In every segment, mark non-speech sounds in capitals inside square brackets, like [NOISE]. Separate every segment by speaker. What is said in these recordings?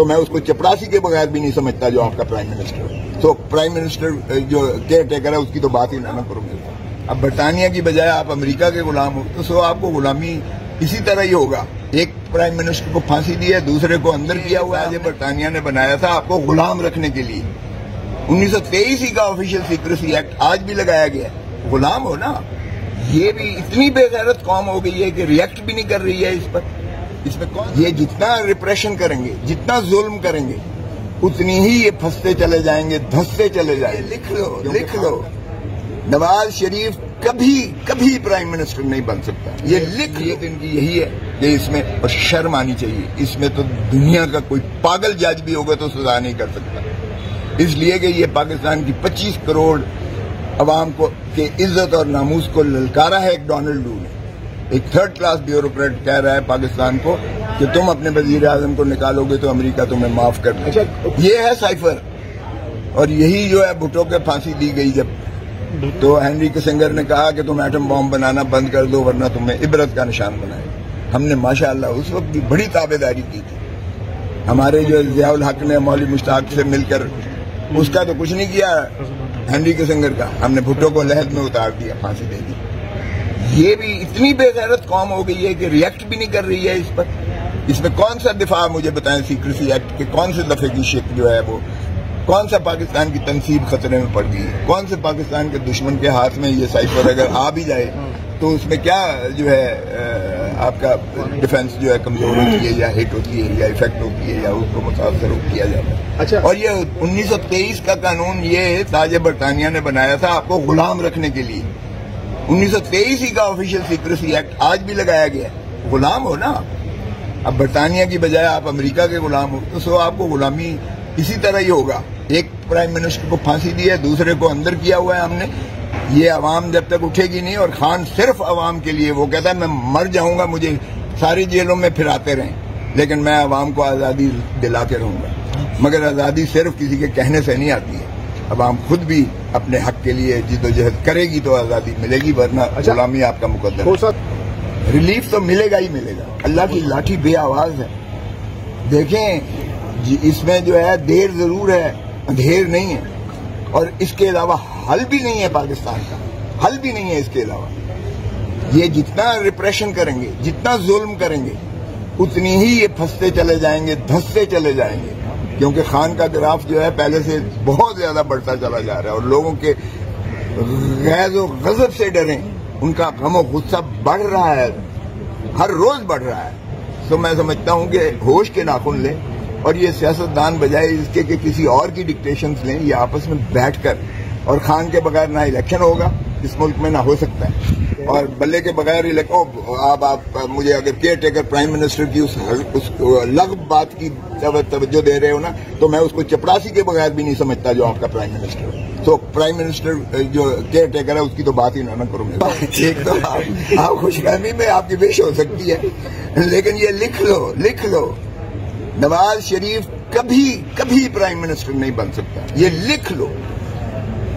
Speaker 1: तो मैं उसको चपरासी के बगैर भी नहीं समझता जो आपका प्राइम मिनिस्टर तो प्राइम मिनिस्टर जो केयर टेकर है, उसकी तो बात ही ना करो अब बरतानिया की बजाय आप अमेरिका के गुलाम हो तो सो आपको गुलामी इसी तरह ही होगा। एक प्राइम मिनिस्टर को फांसी दी है, दूसरे को अंदर किया हुआ है ये बरतानिया ने बनाया था आपको गुलाम रखने के लिए। उन्नीस सौ तेईस ही का ऑफिशियल सीक्रेसी एक्ट आज भी लगाया गया गुलाम हो ना? ये भी इतनी बेगैरत कौम हो गई है कि रिएक्ट भी नहीं कर रही है इस पर। इसमें कौन ये जितना रिप्रेशन करेंगे जितना जुल्म करेंगे उतनी ही ये फंसते चले जाएँगे धसते चले जाएँगे। लिख लो लिख लो। नवाज़ शरीफ कभी कभी प्राइम मिनिस्टर नहीं बन सकता। ये लिख ये दिन की यही है। कि इसमें और शर्म आनी चाहिए। इसमें तो दुनिया का कोई पागल जज भी होगा तो सजा नहीं कर सकता। इसलिए कि ये पाकिस्तान की 25 करोड़ अवाम को के इज़्ज़त और नामूस को ललकारा है एक डोनाल्ड डू ने। एक थर्ड क्लास ब्यूरोक्रेट कह रहा है पाकिस्तान को कि तुम अपने वज़ीर आज़म को निकालोगे तो अमेरिका तुम्हें माफ़ कर देगा।
Speaker 2: अच्छा
Speaker 1: ये है साइफर और यही जो है भुट्टो के फांसी दी गई जब। तो हेनरी किसिंगर ने कहा कि तुम एटम बॉम्ब बनाना बंद कर दो वरना तुम्हें इबरत का निशान बनाए हमने माशाअल्लाह उस वक्त भी बड़ी ताबेदारी की थी। हमारे जो जियाउल हक ने मौली मुश्ताक से मिलकर उसका तो कुछ नहीं किया हेनरी किसिंगर का। हमने भुट्टो को लहद में उतार दिया फांसी दे दी। ये भी इतनी बेगैरत कौम हो गई है कि रिएक्ट भी नहीं कर रही है इस पर। इसमें कौन सा दिफा मुझे बताएँ सीक्रेसी एक्ट के? कौन से दफे की शिक जो है वो? कौन सा पाकिस्तान की तनसीब खतरे में पड़ गई है? कौन से पाकिस्तान के दुश्मन के हाथ में ये साइफर अगर आ भी जाए तो उसमें क्या जो है आपका डिफेंस जो है कमज़ोर होती है या हिट होती है या इफ़ेक्ट होती है या उसको मुतासर किया जाता है
Speaker 2: अच्छा।
Speaker 1: और ये 1923 का कानून ये ताज बरतानिया ने बनाया था आपको गुलाम रखने के लिए। 1923 ही का ऑफिशियल सीक्रेसी एक्ट आज भी लगाया गया है। गुलाम हो ना अब बरतानिया की बजाय आप अमेरिका के गुलाम हो तो सो आपको गुलामी इसी तरह ही होगा। एक प्राइम मिनिस्टर को फांसी दी है, दूसरे को अंदर किया हुआ है हमने। ये अवाम जब तक उठेगी नहीं, और खान सिर्फ़ अवाम के लिए, वो कहता है, मैं मर जाऊँगा, मुझे सारी जेलों में फिराते रहें, लेकिन मैं अवाम को आज़ादी दिला के रहूँगा। मगर आज़ादी सिर्फ़ किसी के कहने से नहीं आती है। अवाम खुद भी अपने हक के लिए जिदोजहद करेगी तो आज़ादी मिलेगी वरना
Speaker 2: अच्छा।
Speaker 1: गुलामी आपका मुकदर है। रिलीफ तो मिलेगा ही मिलेगा। अल्लाह की लाठी बे आवाज़ है। देखें इसमें जो है देर ज़रूर है अंधेर नहीं है। और इसके अलावा हल भी नहीं है पाकिस्तान का। हल भी नहीं है इसके अलावा। ये जितना रिप्रेशन करेंगे जितना जुल्म करेंगे उतनी ही ये फंसते चले जाएँगे धंसते चले जाएँगे। क्योंकि खान का ग्राफ जो है पहले से बहुत ज़्यादा बढ़ता चला जा रहा है और लोगों के गैज और गजब से डरें। उनका गम गुस्सा बढ़ रहा है। हर रोज बढ़ रहा है। तो मैं समझता हूँ कि होश के नाखुन लें और ये सियासतदान बजाय इसके कि किसी और की डिक्टेशन लें, ये आपस में बैठकर और खान के बगैर ना इलेक्शन होगा, इस मुल्क में ना हो सकता है। और बल्ले के बगैर इलेक्शन आप, आप मुझे अगर केयर टेकर प्राइम मिनिस्टर की उस, उस लग बात की तव- तवज्जो दे रहे हो ना तो मैं उसको चपरासी के बगैर भी नहीं समझता जो आपका प्राइम मिनिस्टर है. तो प्राइम मिनिस्टर जो केयर टेकर है उसकी तो बात ही ना ना मेरे [LAUGHS] तो आप, आप खुशफहमी में आपकी विश हो सकती है लेकिन ये लिख लो लिख लो। नवाज़ शरीफ कभी कभी प्राइम मिनिस्टर नहीं बन सकता। ये लिख लो।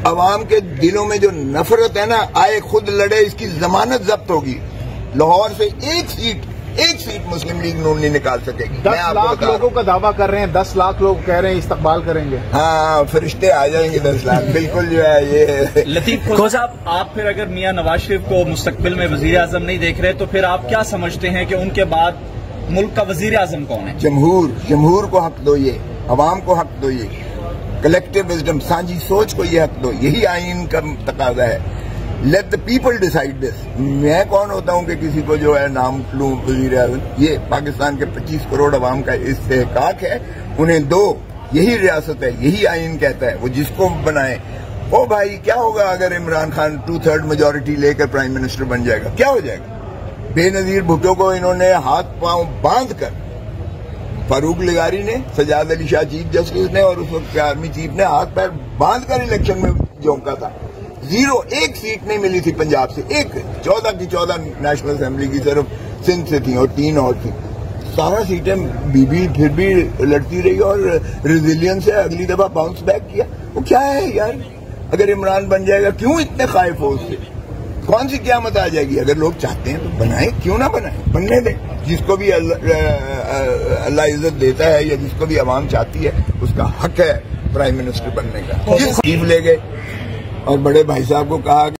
Speaker 1: अवाम के दिलों में जो नफरत है ना आए खुद लड़े इसकी जमानत जब्त होगी। लाहौर से एक सीट एक सीट मुस्लिम लीग नून नहीं निकाल सकेगी।
Speaker 2: दस लाख लोगों का दावा कर रहे हैं दस लाख लोग कह रहे हैं इस्तकबाल करेंगे।
Speaker 1: हूँ। फरिश्ते आ जाएँगे दस लाख। बिल्कुल जो है ये।
Speaker 3: लतीफ खो साहब आप फिर अगर मियाँ नवाज़ शरीफ को मुस्तबिल में वज़ीर आज़म नहीं देख रहे तो फिर आप क्या समझते हैं कि उनके बाद मुल्क का वज़ीर आज़म कौन है?
Speaker 1: जमहूर जमहूर को हक दो ये अवाम को हक दो ये। कलेक्टिव विजडम साझी सोच को ये हक दो यही आइन का तकाजा है। Let the people decide this मैं कौन होता हूँ कि किसी को जो है नाम लू आज़म ये पाकिस्तान के 25 करोड़ अवाम का इस्तेकाक है। उन्हें दो, यही रियासत है, यही आइन कहता है, वो जिसको बनाए। ओ भाई, क्या होगा अगर Imran Khan two third majority लेकर प्राइम मिनिस्टर बन जाएगा? क्या हो जाएगा? बेनजीर भुट्टो को इन्होंने हाथ पाँव बाँध कर फारूक लिगारी ने, सजाद अली शाह चीफ जस्टिस ने और उस वक्त आर्मी चीफ ने हाथ पैर बाँध कर इलेक्शन में झोंका था। ज़ीरो, एक सीट नहीं मिली थी पंजाब से। एक, चौदह की चौदह नेशनल असेंबली की सिर्फ़ सिंध से थी और तीन और थी। सारा सीटें बीबी, फिर भी लड़ती रही और रेजिलियंस है अगली दफ़ा बाउंस बैक किया। वो क्या है यार? अगर इमरान बन जाएगा, क्यों इतने खाइफ हो उससे कौन सी क्यामत आ जाएगी? अगर लोग चाहते हैं तो बनाए क्यों ना बनाए? बनने दें। जिसको भी अल्लाह इज़्ज़त देता है या जिसको भी आवाम चाहती है उसका हक है प्राइम मिनिस्टर बनने का। स्कीम ले गए और बड़े भाई साहब को कहा